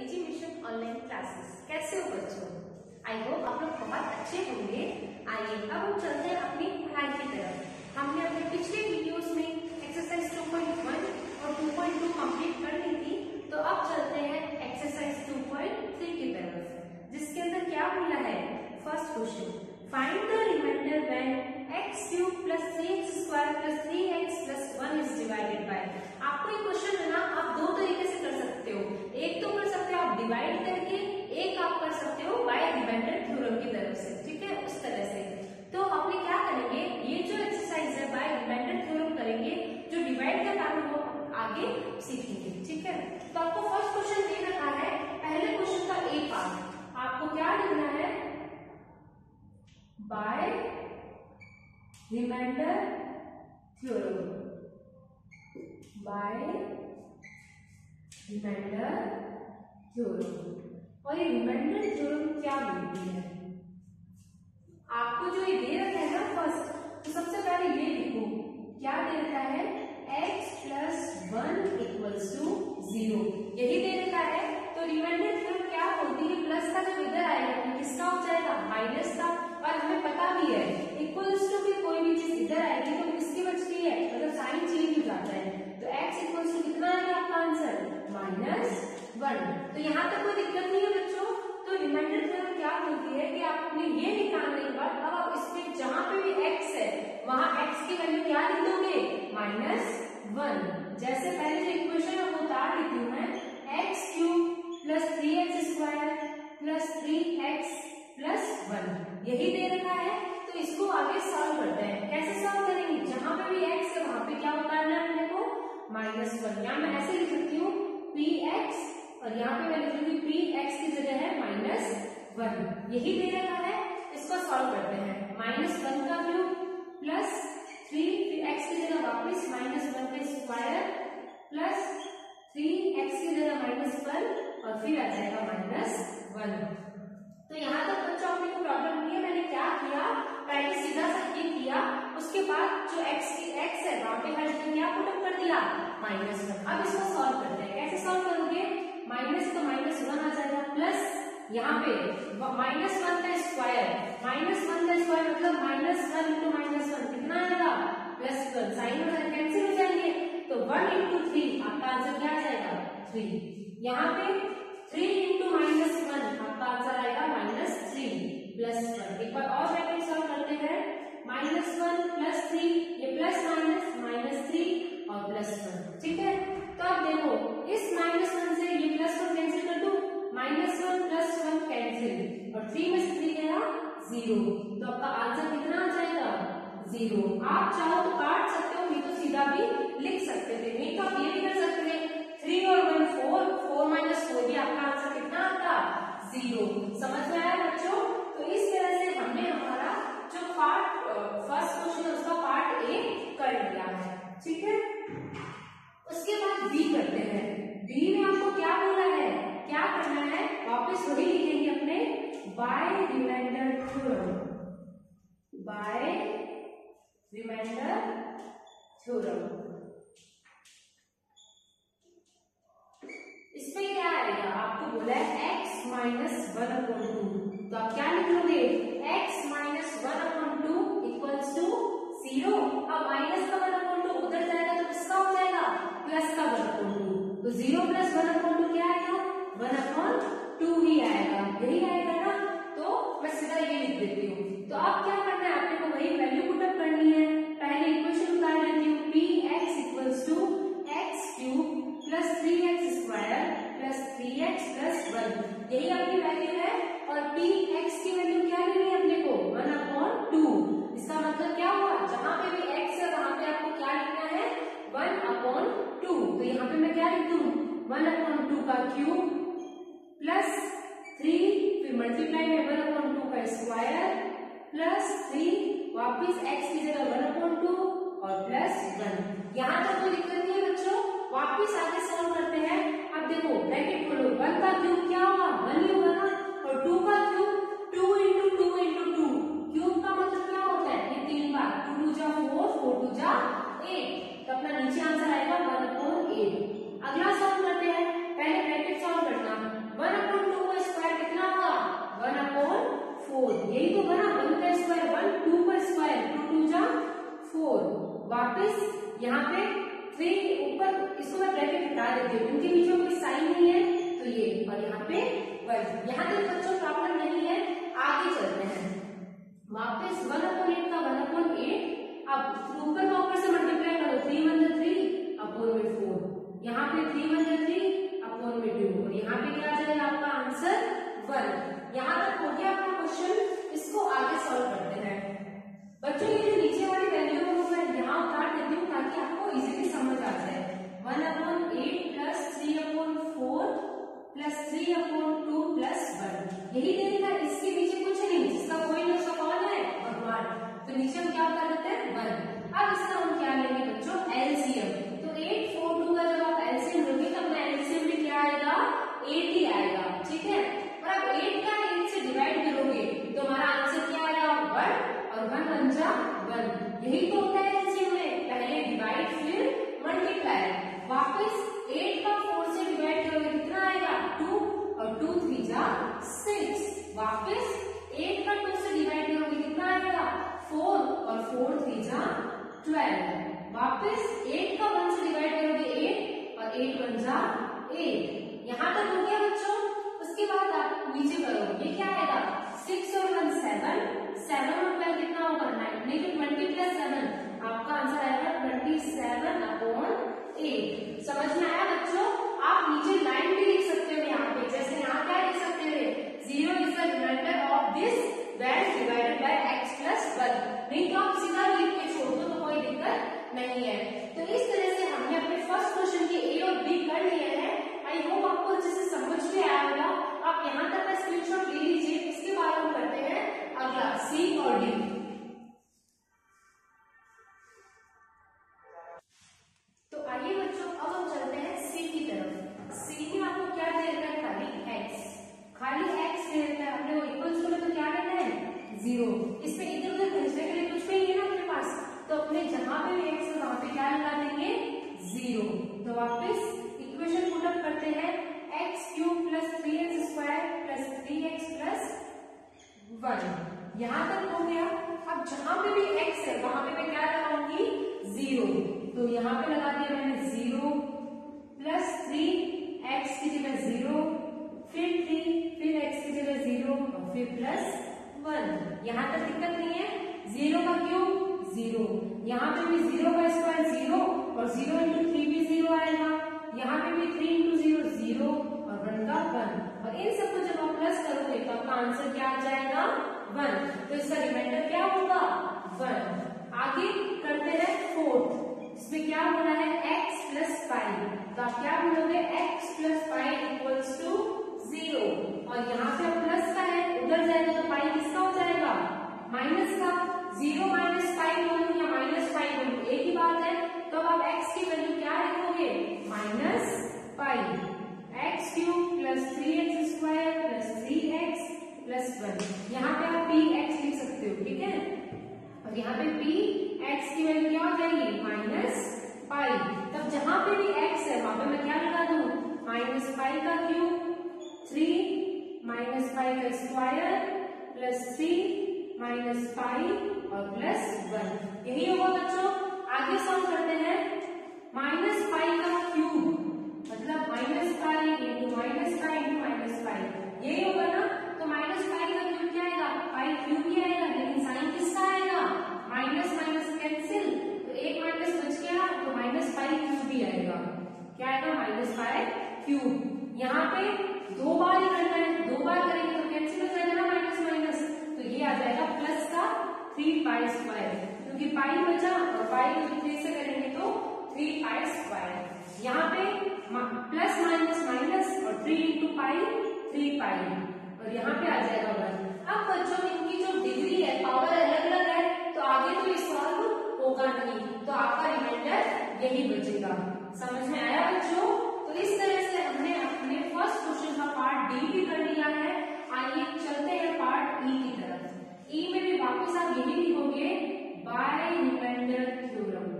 एजी mission online classes. कैसे हो बच्चों? आई होप आप लोग बहुत अच्छे होंगे। आइए, अब हम चलते हैं अपनी पढ़ाई की तरफ़। हमने अपने पिछले वीडियोस में एक्सरसाइज 2.1 और 2.2 कंप्लीट कर ली थी। तो अब चलते हैं एक्सरसाइज 2.3 की तरफ़। जिसके अंदर क्या बोला है? First question find the remainder when x cube plus three x square plus three x plus one is divided by आपको एक क्वेश्चन है ना, आप दो तरीके से कर सकते एक तो कर सकते हो आप डिवाइड करके, एक आप कर सकते हो बाय रिमाइंडर थ्योरम की तरफ़ से, ठीक है? उस तरह से। तो अपने क्या करेंगे? ये जो एक्सरसाइज है बाय रिमाइंडर थ्योरम करेंगे, जो डिवाइड का काम है, आगे सीखेंगे, ठीक है? तो आपको फ़र्स्ट क्वेश्चन दे रखा है, पहले क्वेश्चन का ए पार्ट आपको क्या लिखना है? By remainder theorem by remainder theorem और ये रिमाइंडर थ्योरम क्या बोलती है? आपको जो ये दे रखा है ना फ़र्स्ट तो सबसे पहले ये लिखो। क्या दे रखा है? X plus one equals to zero यही दे रखा है। तो रिमाइंडर थ्योरम क्या बोलती है? प्लस का जब इधर आएगा तो किसका हो जाएगा? माइनस का। और हमें पता भी है इक्वल्स टू भी कोई भी चीज़ इधर आएगी तो किसकी बचती है मतलब साइन चेंज हो जाता है x इक्वल्स टू कितना आएगा आपका आंसर माइनस वन तो यहाँ तक कोई दिक्कत नहीं है बच्चों। तो रिमाइंडर थ्योरम क्या बोलती है कि आपने ये निकालने के बाद अब आप इसमें जहाँ पे भी x है, वहाँ x की वैल्यू क्या लिख दोगे? माइनस वन जैसे पहले जो इक्वेशन है वो उतार लिखी हूँ मैं x cube plus three x square plus three x plus one यही दे रखा है। तो इसको आगे सॉल्व करते हैं। कैसे सॉल्व करेंगे? जहाँ पे भी x है, वहाँ पे क्या उतारना है अपने को? Minus one. यहाँ मैं ऐसे लिख सकती हूँ पी एक्स और यहाँ पे मैं लिख लूँगी पी एक्स की जगह है माइनस वन। यही दे रखा है, इसको सॉल्व करते हैं। माइनस वन का क्यूब प्लस थ्री एक्स की जगह वापस माइनस वन का स्क्वायर प्लस थ्री एक्स की जगह माइनस वन और फिर आ जाएगा माइनस वन। तो यहाँ तक बच्चों को प्रॉब्लम नहीं है, मैंने क्या किया? पहले सीधा सा ये किया उसके बाद जो x की x है वहाँ पे मैंने क्या पुटअप कर दिया माइनस वन अब इसको सॉल्व करते हैं। कैसे सॉल्व करोगे? माइनस तो माइनस वन आ जाएगा प्लस यहाँ पे माइनस वन का स्क्वायर माइनस वन का स्क्वायर मतलब minus one into minus one कितना आएगा? प्लस वन साइन में कैंसिल हो जाएँगे। तो वन इंटू थ्री आपका आंसर क्या आ जाएगा? थ्री यहाँ पे थ्री इंटू माइनस वन आपका आंसर आएगा माइनस थ्री प्लस वन एक बार और ब्रैकेट सॉल्व करते हैं। माइनस वन प्लस थ्री, ये प्लस माइनस माइनस थ्री और प्लस वन। ठीक है? तो अब देखो, इस माइनस वन से ये प्लस वन कैंसिल कर दो, minus one plus one cancel और थ्री में से थ्री गया ज़ीरो तो आपका आंसर कितना आ जाएगा? ज़ीरो आप चाहो तो काट सकते हो, नहीं तो सीधा भी लिख सकते थे। नहीं तो आप ये भी कर सकते थे। थ्री और one four four minus four भी आपका आंसर कितना आता? ज़ीरो समझ में आया बच्चों तो इस तरह से हमने हमारा जो पार्ट फ़र्स्ट क्वेश्चन है उसका पार्ट लिया है, ठीक है? उसके बाद बी करते हैं। बी में आपको क्या बोला है? क्या करना है? वापस वही लिखेंगे अपने by remainder theorem by remainder theorem इसमें क्या आएगा? आपको बोला है x minus one upon two तो आप क्या लिख लोगे x minus one upon two equals to zero अब माइनस का वन अपॉन टू उधर जाएगा तो किसका हो जाएगा? प्लस का वन अपॉन टू तो zero plus one upon two क्या आएगा? वन अपॉन टू ही आएगा। यही आएगा ना? तो मैं सीधा ये लिख देती हूँ। तो अब क्या करना है? आपने को वही वैल्यू पुटअप करनी है। पहले इक्वेशन उतार लेती हूँ। P x equals to x cube plus three x square plus three x plus one यही आपकी वैल्यू है। और पी एक्स की वैल्यू क्या लेनी है अपने को? वन अपॉन टू इसका मतलब क्या हुआ? जहाँ पे भी एक्स है, वहाँ पे आपको क्या लिखना है? One upon two. तो यहाँ पे मैं क्या लिख दू वन अपॉन टू का क्यूब प्लस थ्री, फिर मल्टीप्लाई में वन अपॉन टू का स्क्वायर प्लस थ्री, वापिस एक्स की जगह वन अपॉन टू और प्लस वन। यहाँ तक कोई दिक्कत नहीं है बच्चों? वापिस आगे सॉल्व करते हैं। अब देखो, ब्रैकेट खोलो। वन का क्यूब क्या होगा वन ही होगा ना? और टू का क्यूब टू बार टू टू जा फोर फोर टू जा एट तो अपना नीचे आंसर आएगा वन अपॉन एट अगला सॉल्व करते हैं। पहले ब्रैकेट सॉल्व करना। वन अपॉन टू का स्क्वायर कितना हुआ? वन अपॉन फोर यही तो बना वन का स्क्वायर वन टू का स्क्वायर टू टू जा फोर वापिस यहाँ पे थ्री ऊपर, इसको मैं ब्रैकेट हटा देती हूँ उनके बीच में कोई साइन नहीं है। तो ये, और यहाँ पे वन यहाँ तक बच्चों प्रॉब्लम नहीं है। आगे चलते हैं। वापस वन अपॉन एट का वन अपॉन एट, अब ऊपर का ऊपर से मल्टीप्लाई करो थ्री वन थ्री अपॉन में फोर यहाँ पे थ्री वन थ्री अपॉन में टू और यहाँ पे क्या जाएगा आपका आंसर वन यहाँ तक हो गया आपका क्वेश्चन इसको आगे सॉल्व करते हैं। बच्चों, ये जो नीचे वाली वैल्यू है मैं यहाँ उतार देती हूँ ताकि आपको इजीली समझ आ जाए। One upon eight plus three upon four plus three upon two plus one यही देगा इसके नीचे कुछ नहीं, जिसका कोई नहीं उसका भगवान तो नीचे हम क्या कर देते हैं? वन अब इसका हम क्या लेंगे बच्चों? एलसीएम तो एट फोर टू का जब आप एलसीएम लोगे तो अपना एलसीएम में क्या आएगा? एट ही आएगा। ठीक है? और आप एट का एट से डिवाइड करोगे तो हमारा आंसर क्या आएगा वन और वन वन जा वन यही तो होता है एलसीएम में पहले डिवाइड फिर मल्टीप्लाई वापस एट का फोर से डिवाइड करोगे कितना आएगा टू और टू थ्री जा सिक्स वापस एट का टू से डिवाइड करोगे कितना आएगा फोर और फोर थ्री जा ट्वेल्व एट का वन से डिवाइड करोगे एट और एट वन जा एट यहाँ तक हो गया बच्चों, उसके बाद आप नीचे करोगे। क्या आएगा सिक्स और वन सेवन सेवन और ट्वेल्व कितना होगा? नाइन नहीं तो ट्वेंटी प्लस सेवन आपका आंसर आएगा ट्वेंटी सेवन अपॉन एट समझ में आया बच्चों? इसमें इधर उधर भेजने के लिए कुछ भी नहीं है ना अपने पास? तो अपने जहाँ पे भी एक्स वहाँ पे क्या लगा देंगे? ज़ीरो तो वापस इक्वेशन पुट अप करते हैं. X cube plus three x square plus three x plus one यहाँ तक हो गया. अब जहाँ पे भी एक्स है, वहाँ पे मैं क्या लगाऊँगी? ज़ीरो तो यहाँ पे लगा दिया मैंने ज़ीरो प्लस थ्री एक्स की जगह ज़ीरो फिर थ्री फिर एक्स की जगह ज़ीरो और फिर प्लस वन यहाँ तक दिक्कत नहीं है। ज़ीरो का क्यूब ज़ीरो। यहाँ पे भी ज़ीरो का स्क्वायर ज़ीरो और ज़ीरो इंटू थ्री भी ज़ीरो आएगा। यहाँ पे भी थ्री इंटू ज़ीरो ज़ीरो और वन का वन और इन सबको जब आप प्लस करोगे तो आपका आंसर क्या आ जाएगा? वन तो इसका रिमाइंडर क्या होगा? वन आगे करते हैं फोर्थ इसमें क्या होना है? एक्स प्लस फाइव तो आप क्या बोलोगे? X plus five equals to zero. और यहाँ पे प्लस का है, उधर जाएगा तो पाई किसका हो जाएगा? माइनस का। ज़ीरो माइनस फाइव बोलूँ या माइनस फाइव बोलूँ एक ही बात है। तो आप एक्स की वैल्यू क्या लिखोगे? Minus five x cube plus three x square plus three x plus one यहाँ पे आप पी एक्स लिख सकते हो, ठीक है? और यहाँ पे पी एक्स की वैल्यू क्या हो जाएगी? माइनस फाइव तब जहाँ पे भी एक्स है, वहाँ पे मैं क्या लगा दूँ? माइनस फाइव का क्यूब थ्री माइनस फाइव का square plus three minus five और प्लस वन यही होगा बच्चों, आगे सॉल्व करते हैं। माइनस फाइव का क्यूब मतलब minus five into minus five into minus five यही होगा ना? तो माइनस फाइव का क्यूब क्या आएगा? फाइव क्यूब ही आएगा, लेकिन साइन किसका आएगा? माइनस माइनस कैंसिल तो एक माइनस बच गया तो माइनस फाइव क्यूब ही आएगा। क्या आएगा? माइनस फाइव क्यूब यहाँ पे दो बार ही करना है, दो बार करेंगे तो कैंसिल हो जाएगा ना माइनस माइनस तो ये आ जाएगा प्लस का थ्री पाई स्क्वायर क्योंकि पाई बचा और पाई थ्री से करेंगे तो थ्री पाई स्क्वायर यहाँ पे प्लस माइनस माइनस और three into pi three pi और यहाँ पे आ जाएगा वन अब बच्चों, इनकी जो डिग्री है पावर अलग अलग है तो आगे तो ये सॉल्व होगा नहीं। तो आपका रिमाइंडर यही बचेगा। समझ में आया बच्चों? तो इस तरह से हमने अपने फ़र्स्ट क्वेश्चन का पार्ट डी भी कर लिया है। आइए चलते हैं पार्ट ई की तरफ़ ई में भी वापस आप यही लिखोगे by remainder theorem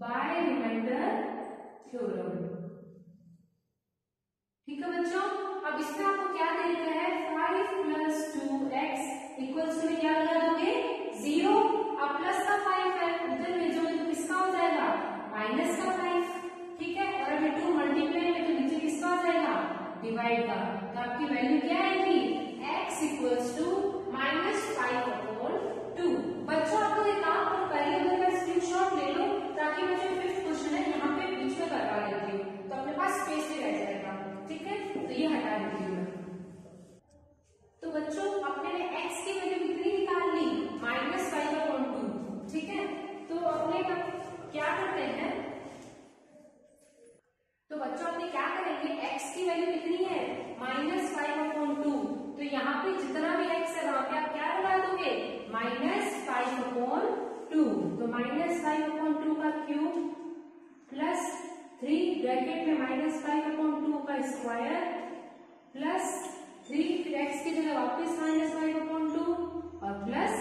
by remainder theorem ठीक है बच्चों अब इसमें आपको क्या दे रखा है five plus two x equals to क्या लगा दोगे ज़ीरो अब प्लस का फाइव है उधर भेजोगे तो किसका हो जाएगा माइनस का फाइव ठीक है और अभी टू मल्टीप्लाई में तो नीचे किसका हो जाएगा डिवाइड का तो आपकी वैल्यू क्या आएगी x equals to minus five upon two बच्चों आपको एक काम करो पहले मेरे पास स्क्रीनशॉट ले लो ताकि मैं जो फिफ्थ क्वेश्चन है यहाँ पे बीच में करवा लेती हूँ तो अपने पास स्पेस भी रह जाएगा ठीक है तो ये हटा देती हूँ तो बच्चों अपने ने x की वैल्यू कितनी निकाल ली माइनस फाइव अपॉन टू ठीक है तो अपने क्या करते हैं तो बच्चों अपने क्या करेंगे x की वैल्यू कितनी है माइनस फाइव अपॉन टू तो यहाँ पे जितना भी x है वहाँ पे आप क्या लगा दोगे माइनस फाइव अपॉन टू तो माइनस फाइव अपॉन टू का क्यूब प्लस थ्री ब्रैकेट में माइनस फाइव अपॉन टू का स्क्वायर प्लस थ्री फिर एक्स की जगह वापस माइनस फाइव अपॉन टू और प्लस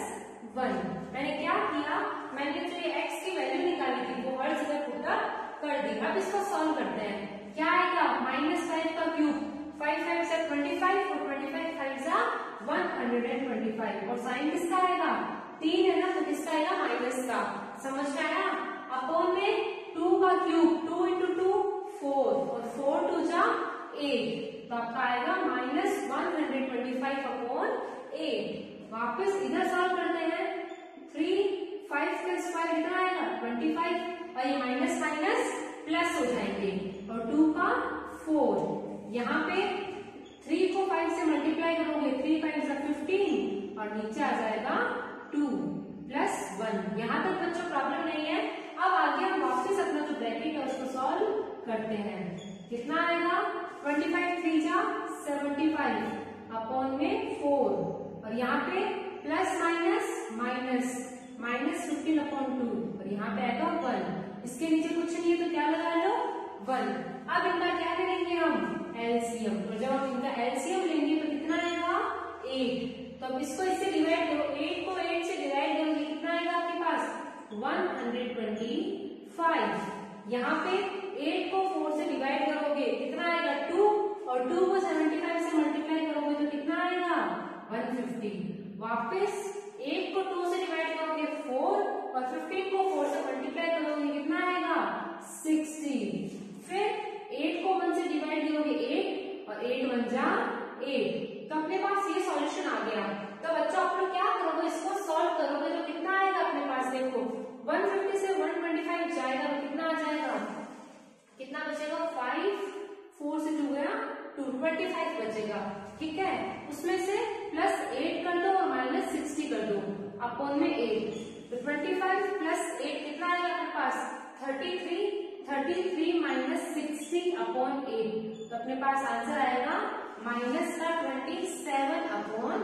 वन मैंने क्या किया? मैंने जो ये एक्स की वैल्यू निकाली थी, वो हर जगह पुटअप कर दी। अब इसको सॉल्व करते हैं। क्या आएगा? माइनस फाइव का क्यूब फाइव फाइव से ट्वेंटी फाइव और ट्वेंटी फाइव फाइव सा one hundred and twenty five और साइन किसका आएगा? तीन है ना तो किसका आएगा? माइनस का। समझ में आया? अपॉन में टू का cube two into two four और फोर टू जा एट आपका आएगा minus one hundred twenty five upon eight वापिस इधर सॉल्व करते हैं। थ्री फाइव का स्क्वायर कितना आएगा ट्वेंटी फाइव और ये माइनस माइनस प्लस हो जाएँगे। और टू का फोर यहाँ पे थ्री को फाइव से मल्टीप्लाई करोगे थ्री फाइव से फिफ्टीन और नीचे आ जाएगा टू प्लस वन यहाँ तक बच्चों प्रॉब्लम नहीं है। अब आगे हम वापस अपना जो ब्रैकेट है उसको सॉल्व करते हैं। कितना आएगा? ट्वेंटी फाइव थ्री जा सेवेंटी फाइव अपॉन में फोर और यहाँ पे plus minus minus minus fifteen upon two और यहाँ पे आएगा वन इसके नीचे कुछ नहीं है तो क्या लगा लो? वन अब इनका क्या करेंगे हम? एलसीएम तो जब हम इनका एलसीएम लेंगे तो कितना आएगा? एट तो अब इसको इससे डिवाइड करो. एट को एट से डिवाइड करोगे, कितना आएगा आपके पास? वन हंड्रेड ट्वेंटी फाइव यहाँ पे एट को फोर से डिवाइड करोगे, कितना आएगा? टू और टू को सेवेंटी फाइव से मल्टीप्लाई करोगे तो कितना आएगा? वन फिफ्टी वापिस को टू से डिवाइड करोगे फोर और फिफ्टीन को फोर से मल्टीप्लाई करोगे, कितना आएगा? सिक्सटी फिर एट को वन से डिवाइड करोगे एट और एट वन जा एट तो अपने पास ये सॉल्यूशन आ गया। तो बच्चों, आप लोग क्या करोगे? इसको सॉल्व करोगे तो कितना आएगा अपने पास? देखो 150 से 125 जाएगा तो कितना आ जाएगा कितना बचेगा फाइव फोर से टू गया टू ट्वेंटी फाइव बचेगा, ठीक है? उसमें से प्लस एट कर दो और माइनस सिक्सटी कर दो। अपॉन में एट तो ट्वेंटी फाइव प्लस एट कितना आएगा अपने पास? Thirty three thirty three minus sixty upon eight तो अपने पास आंसर आएगा माइनस का ट्वेंटी सेवन अपॉन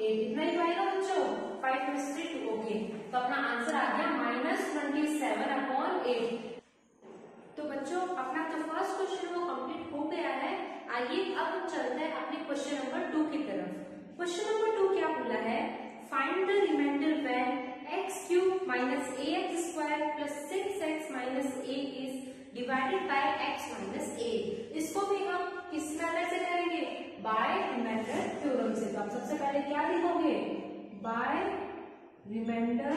एट कितना ही पाएगा बच्चों five plus three two okay तो अपना आंसर आ गया minus twenty seven upon eight तो बच्चों, अपना जो फ़र्स्ट क्वेश्चन वो complete find the remainder when x a x square plus six x minus a is divided by x minus a इसको भी हम किस मेथड से करेंगे? बाय रिमाइंडर थ्योरम से। तो आप सबसे पहले क्या लिखोगे? बाय रिमाइंडर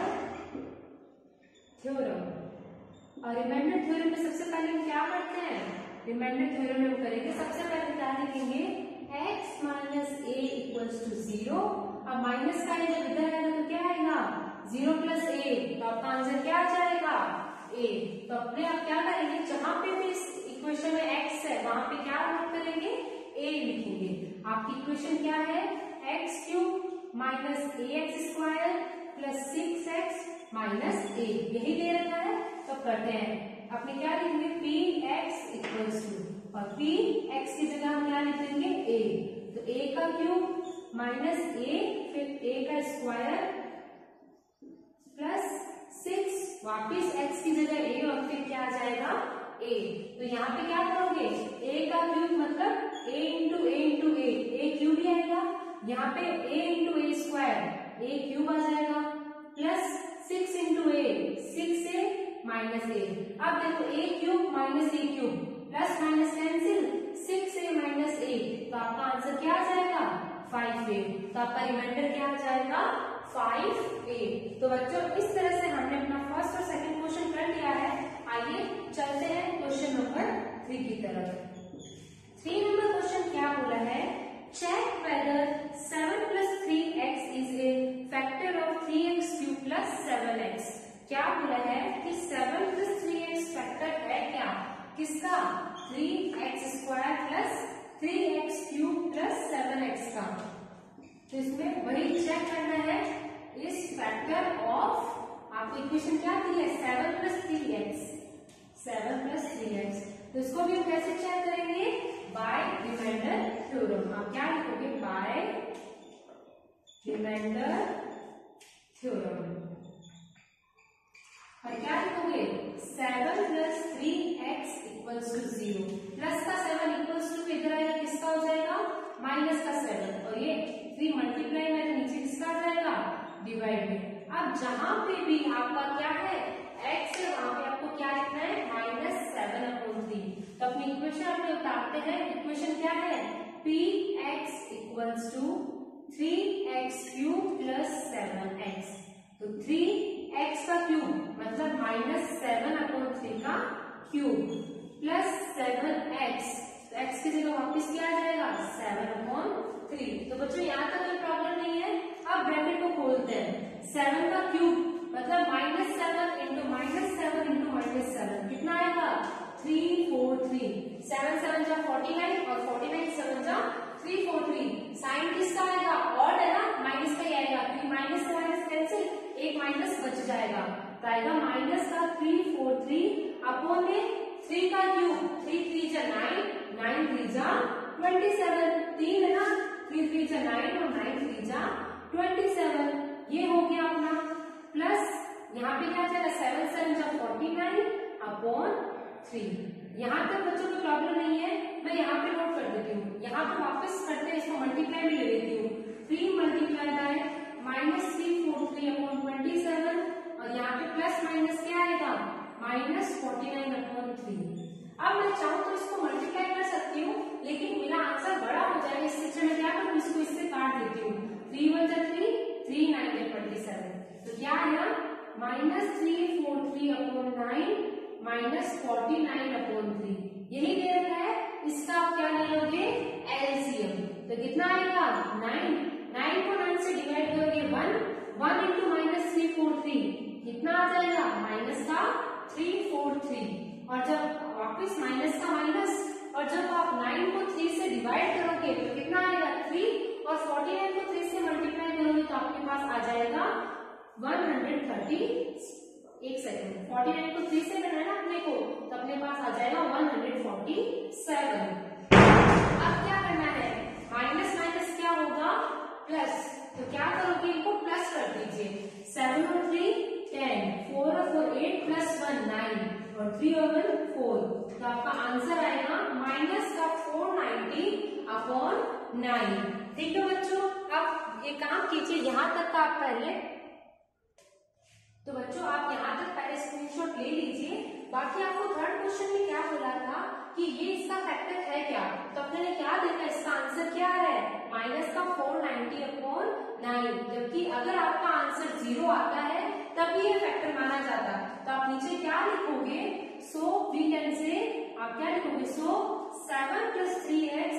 थ्योरम और रिमाइंडर थ्योरम में सबसे पहले हम क्या करते हैं? रिमाइंडर थ्योरम में हम करेंगे, सबसे पहले क्या लिखेंगे? X minus a equals to zero अब माइनस का जब इधर आएगा तो क्या आएगा ज़ीरो प्लस ए तो आपका आंसर क्या आ जाएगा? ए तो अपने आप क्या करेंगे? जहाँ पे भी इस इक्वेशन में एक्स है, वहाँ पे क्या नोट करेंगे? A लिखेंगे। आपकी इक्वेशन क्या है? X cube minus a x square plus six x minus a यही दे रखा है तो करते हैं। अपने क्या लिखेंगे? पी एक्स इक्वल्स टू और पी एक्स की जगह हम क्या लिखेंगे? ए तो ए का क्यूब माइनस ए, फिर ए का स्क्वायर प्लस सिक्स, वापिस एक्स की जगह ए और फिर क्या आ जाएगा? ए तो यहाँ पे क्या करोगे? ए का क्यूब मतलब a into a into a a cube ही आएगा। यहाँ पे a into a square a cube आ जाएगा। Plus six into a six a minus a अब देखो a cube minus a cube plus minus cancel six a minus a तो आपका answer क्या आ जाएगा? फाइव ए तो आपका रिमाइंडर क्या आ जाएगा? फाइव ए तो बच्चों, इस तरह से हमने अपना फ़र्स्ट और सेकंड क्वेश्चन कर लिया है। आइए चलते हैं क्वेश्चन नंबर थ्री की तरफ़। थ्री नंबर क्वेश्चन क्या बोला है? Check whether seven plus three x equation क्या दी है seven plus three x seven plus three x तो इसको भी हम कैसे चेक करेंगे? बाय रिमाइंडर थ्योरम आप क्या लिखोगे? बाय रिमाइंडर थ्योरम और क्या लिखोगे? Seven plus three x equals to zero plus का सेवन इक्वल्स टू इधर आएगा किसका हो जाएगा माइनस का सेवन और ये थ्री मल्टीप्लाई में तो नीचे किसका आ जाएगा डिवाइड में अब जहाँ पे भी आपका क्या है? एक्स है वहाँ पे आपको क्या लिखना है? माइनस सेवन अपॉन थ्री तो अपनी इक्वेशन आप उतारते हैं। इक्वेशन क्या है? P x equals to three x cube plus seven x तो थ्री एक्स का क्यूब मतलब माइनस सेवन अपॉन थ्री का cube plus seven x x की जगह वापिस क्या आ जाएगा? सेवन अपॉन थ्री तो बच्चों, यहाँ तक कोई प्रॉब्लम नहीं है। अब ब्रैकेट को खोलते हैं। सेवन का क्यूब मतलब minus seven into minus seven into minus seven कितना आएगा? Three four three seven seven जा फोर्टी नाइन और फोर्टी नाइन सेवन जा थ्री फोर थ्री साइन किसका आएगा? ऑड है ना? माइनस का ही आएगा. थ्री माइनस से माइनस कैंसिल एक माइनस बच जाएगा. तो आएगा माइनस का थ्री फोर थ्री अपॉन में थ्री का क्यूब थ्री थ्री जा नाइन नाइन थ्री जा ट्वेंटी सेवन तीन है ना? थ्री थ्री जा नाइन और नाइन थ्री जा ट्वेंटी सेवन ये हो गया अपना। प्लस यहाँ पे क्या जाएगा सेवन सेवन जा फोर्टी नाइन अपॉन थ्री यहाँ तक बच्चों को प्रॉब्लम नहीं है। मैं यहाँ पे नोट कर देती हूँ। यहाँ पे वापस करते हैं इसको मल्टीप्लाई में ले लेती हूँ। Three multiply by minus three four three upon twenty seven और यहाँ पे प्लस माइनस क्या आएगा? Minus forty nine upon three अब मैं चाहूँ तो इसको मल्टीप्लाई कर सकती हूँ, लेकिन मेरा आंसर बड़ा हो जाएगा इससे अच्छा मैं क्या करूँ इसको इससे काट देती हूँ। थ्री वन जा three three nine twenty seven तो क्या आया minus three four three upon nine minus forty nine upon three यही दे रखा है, इसका आप क्या लोगे? एलसीएम तो कितना आएगा? नाइन नाइन को नाइन से डिवाइड करोगे one one into minus three four three कितना आ जाएगा? माइनस का थ्री फोर थ्री और जब वापस माइनस का माइनस और जब आप नाइन को थ्री से डिवाइड करोगे तो कितना आएगा? थ्री और फोर्टी नाइन को थ्री से मल्टीप्लाई करोगे तो आपके पास आ जाएगा वन हंड्रेड थर्टी एक सेकेंड फोर्टी नाइन को थ्री से करना है ना अपने को तो अपने पास आ जाएगा वन हंड्रेड फोर्टी सेवन अब क्या करना है? माइनस माइनस क्या होगा? प्लस तो क्या करोगे इनको? प्लस कर दीजिए। सेवन और थ्री टेन फोर और four eight plus one nine और थ्री और वन फोर तो आपका आंसर आएगा माइनस का फोर नाइनटी अपॉन नाइन है बच्चों अब ये काम कीजिए, यहाँ तक का आप पहले तो बच्चों, आप यहाँ तक पहले स्क्रीनशॉट ले लीजिए। बाकी आपको थर्ड क्वेश्चन में क्या बोला था कि ये इसका फैक्टर है क्या? तो अपने क्या देखा? इसका आंसर क्या है? माइनस का फोर नाइनटी अपॉन नाइन जबकि अगर आपका आंसर ज़ीरो आता है तभी ये फैक्टर माना जाता। तो आप नीचे क्या लिखोगे? सो वी कैन से आप क्या लिखोगे? So seven plus three x